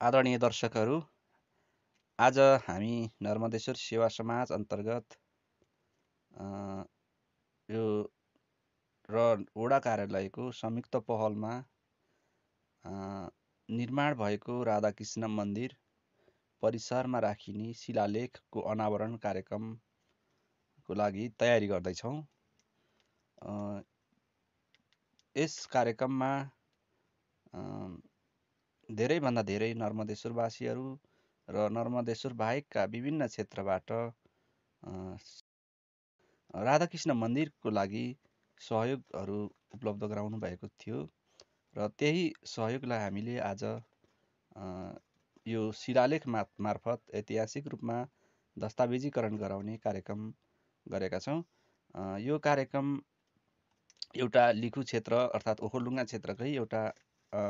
आदरणीय दर्शकहरू आज हामी नर्मदेश्वर सेवा समाज अन्तर्गत यो र वडा कार्यालयको संयुक्त पहलमा निर्माण भएको राधाकृष्ण मन्दिर परिसरमा राखिने शिलालेखको अनावरण कार्यक्रमको लागि तयारी गर्दैछौँ। यस कार्यक्रममा धेरैभन्दा धेरै नर्मदेश्वरवासीहरू र नर्मदेश्वर बाहेकका विभिन्न क्षेत्रबाट राधाकृष्ण मन्दिरको लागि सहयोगहरू उपलब्ध गराउनु भएको थियो र त्यही सहयोगलाई हामीले आज यो शिलालेख मार्फत ऐतिहासिक रूपमा दस्तावेजीकरण गराउने कार्यक्रम गरेका छौँ। यो कार्यक्रम एउटा लिखु क्षेत्र अर्थात् ओखलढुङ्गा क्षेत्रकै एउटा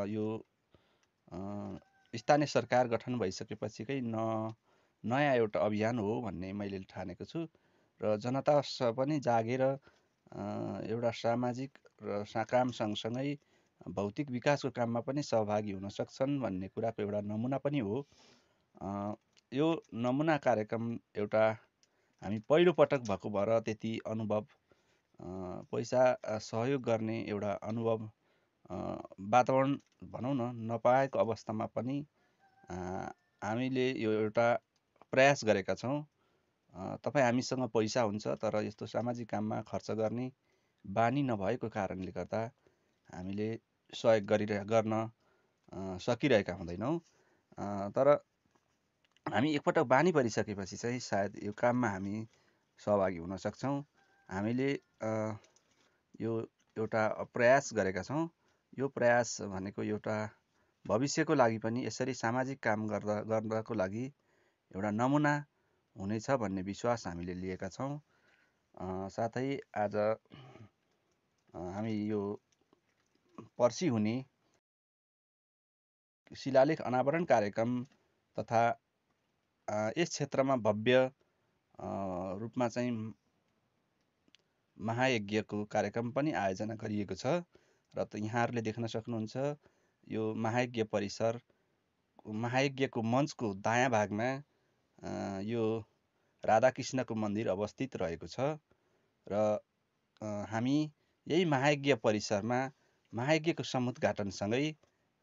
यो स्थानीय सरकार गठन भइसकेपछिकै न नयाँ एउटा अभियान हो भन्ने मैले ठानेको छु र जनता पनि जागेर एउटा सामाजिक र काम सँगसँगै भौतिक विकासको काममा पनि सहभागी हुन सक्छन् भन्ने कुराको एउटा नमुना पनि हो। यो नमुना कार्यक्रम एउटा हामी पहिलोपटक भएको भएर त्यति अनुभव पैसा सहयोग गर्ने एउटा अनुभव वातावरण भनौँ न नपाएको अवस्थामा पनि हामीले यो एउटा प्रयास गरेका छौँ। तपाईँ हामीसँग पैसा हुन्छ तर यस्तो सामाजिक काममा खर्च गर्ने बानी नभएको कारणले गर्दा हामीले सहयोग गरिरह गर्न सकिरहेका हुँदैनौँ। तर हामी एकपटक बानी परिसकेपछि चाहिँ सायद यो काममा हामी सहभागी हुन सक्छौँ। हामीले यो एउटा प्रयास गरेका छौँ। यो प्रयास भनेको एउटा भविष्यको लागि पनि यसरी सामाजिक काम गर्दा गर्नको लागि एउटा नमुना हुनेछ भन्ने विश्वास हामीले लिएका छौँ। साथै आज हामी यो पर्सि हुने शिलालेख अनावरण कार्यक्रम तथा यस क्षेत्रमा भव्य रूपमा चाहिँ महायज्ञको कार्यक्रम पनि आयोजना गरिएको छ। र त यहाँहरूले देख्न सक्नुहुन्छ यो महायज्ञ परिसर महायज्ञको मञ्चको दायाँ भागमा यो राधाकृष्णको मन्दिर अवस्थित रहेको छ र हामी यही महायज्ञ परिसरमा महायज्ञको समुद्घाटनसँगै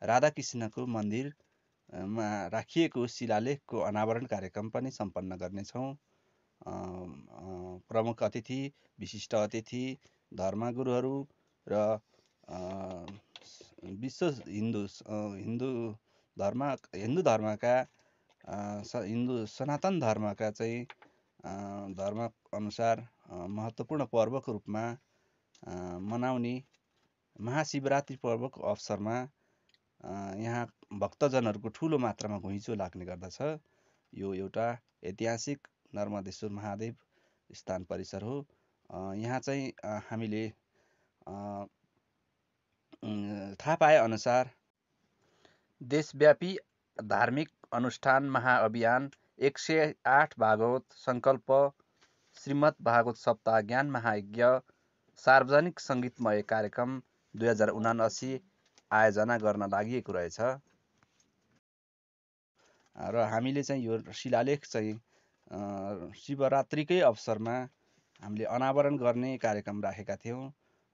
राधाकृष्णको मन्दिरमा राखिएको शिलालेखको अनावरण कार्यक्रम पनि सम्पन्न गर्नेछौँ। प्रमुख अतिथि विशिष्ट अतिथि धर्मगुरुहरू र विश्व हिन्दू हिन्दू धर्म हिन्दू धर्मका हिन्दू सनातन धर्मका चाहिँ धर्म अनुसार महत्त्वपूर्ण पर्वको रूपमा मनाउने महाशिवरात्रि पर्वको अवसरमा यहाँ भक्तजनहरूको ठुलो मात्रामा घुइँचो लाग्ने गर्दछ। यो एउटा ऐतिहासिक नर्मदेश्वर महादेव स्थान परिसर हो। यहाँ चाहिँ हामीले थाहा पाएअनुसार देशव्यापी धार्मिक अनुष्ठान महाअभियान एक सय आठ भागवत सङ्कल्प श्रीमद् भागवत सप्ताह ज्ञान महायज्ञ सार्वजनिक सङ्गीतमय कार्यक्रम दुई हजार उनासी आयोजना गर्न लागि रहेछ। र हामीले चाहिँ यो शिलालेख चाहिँ शिवरात्रिकै अवसरमा हामीले अनावरण गर्ने कार्यक्रम राखेका थियौँ।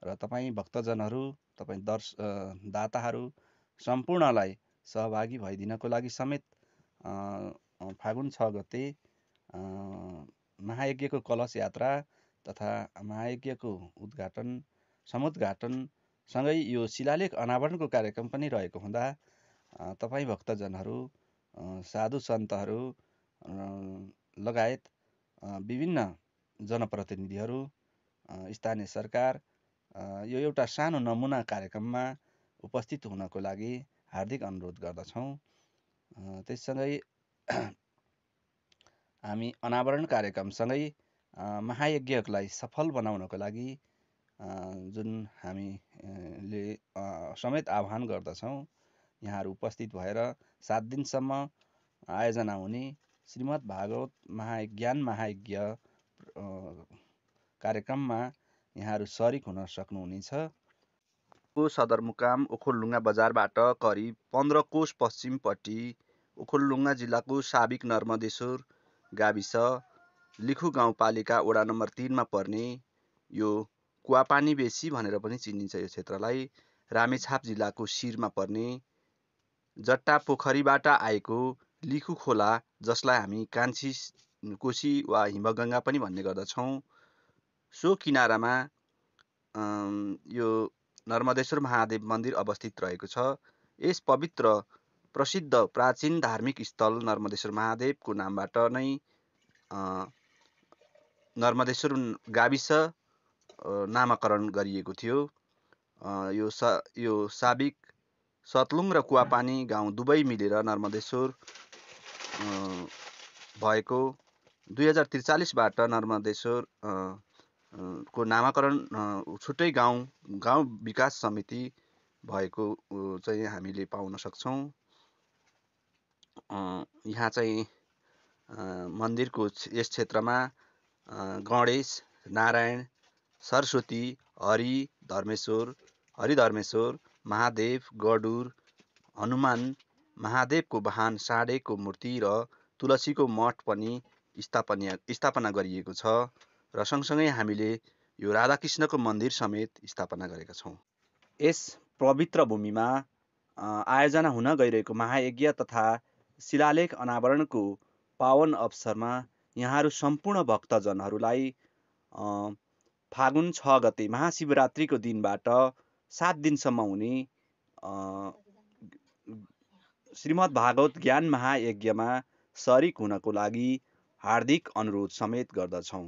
र तपाईँ भक्तजनहरू तपाईँ दर्श दाताहरू सम्पूर्णलाई सहभागी भइदिनको लागि समेत फागुन छ गते महायज्ञको कलश यात्रा तथा महायज्ञको उद्घाटन समुद्घाटनसँगै यो शिलालेख अनावरणको कार्यक्रम पनि रहेको हुँदा तपाईँ भक्तजनहरू साधु सन्तहरू लगायत विभिन्न जनप्रतिनिधिहरू स्थानीय सरकार यो एउटा सानो नमुना कार्यक्रममा उपस्थित हुनको लागि हार्दिक अनुरोध गर्दछौँ। त्यससँगै हामी अनावरण कार्यक्रमसँगै महायज्ञलाई सफल बनाउनको लागि जुन हामीले समेत आह्वान गर्दछौँ यहाँहरू उपस्थित भएर सात दिनसम्म आयोजना हुने श्रीमद् भागवत महाज्ञान महायज्ञ कार्यक्रममा यहाँहरू सरिक हुन सक्नुहुनेछ। को सदरमुकाम ओखलढुङ्गा बजारबाट करिब पन्ध्र कोष पश्चिमपट्टि ओखलढुङ्गा जिल्लाको साबिक नर्मदेश्वर गाविस लिखु गाउँपालिका वडा नम्बर तिनमा पर्ने यो कुवापानी बेसी भनेर पनि चिनिन्छ यो क्षेत्रलाई। रामेछाप जिल्लाको शिरमा पर्ने जट्टा पोखरीबाट आएको लिखु खोला जसलाई हामी कान्छी कोशी वा हिमगङ्गा पनि भन्ने गर्दछौँ। सो किनारामा यो नर्मदेश्वर महादेव मन्दिर अवस्थित रहेको छ। यस पवित्र प्रसिद्ध प्राचीन धार्मिक स्थल नर्मदेश्वर महादेवको नामबाट नै नर्मदेश्वर गाविस नामाकरण गरिएको थियो। यो सा यो साबिक सतलुङ र कुवापानी गाउँ दुवै मिलेर नर्मदेश्वर भएको। दुई हजार त्रिचालिसबाट नर्मदेश्वर को नामाकरण छुट्टै गाउँ गाउँ विकास समिति भएको चाहिँ हामीले पाउन सक्छौँ। यहाँ चाहिँ मन्दिरको यस क्षेत्रमा गणेश नारायण सरस्वती हरि धर्मेश्वर हरिधर्मेश्वर महादेव गडुर हनुमान महादेवको वाहन साँडेको मूर्ति र तुलसीको मठ पनि स्थापना स्थापना गरिएको छ। र सँगसँगै हामीले यो राधाकृष्णको मन्दिर समेत स्थापना गरेका छौँ। यस पवित्र भूमिमा आयोजना हुन गइरहेको महायज्ञ तथा शिलालेख अनावरणको पावन अवसरमा यहाँहरू सम्पूर्ण भक्तजनहरूलाई फागुन छ गते महाशिवरात्रिको दिनबाट सात दिनसम्म हुने श्रीमद् भागवत ज्ञान महायज्ञमा सरिक हुनको लागि हार्दिक अनुरोध समेत गर्दछौँ।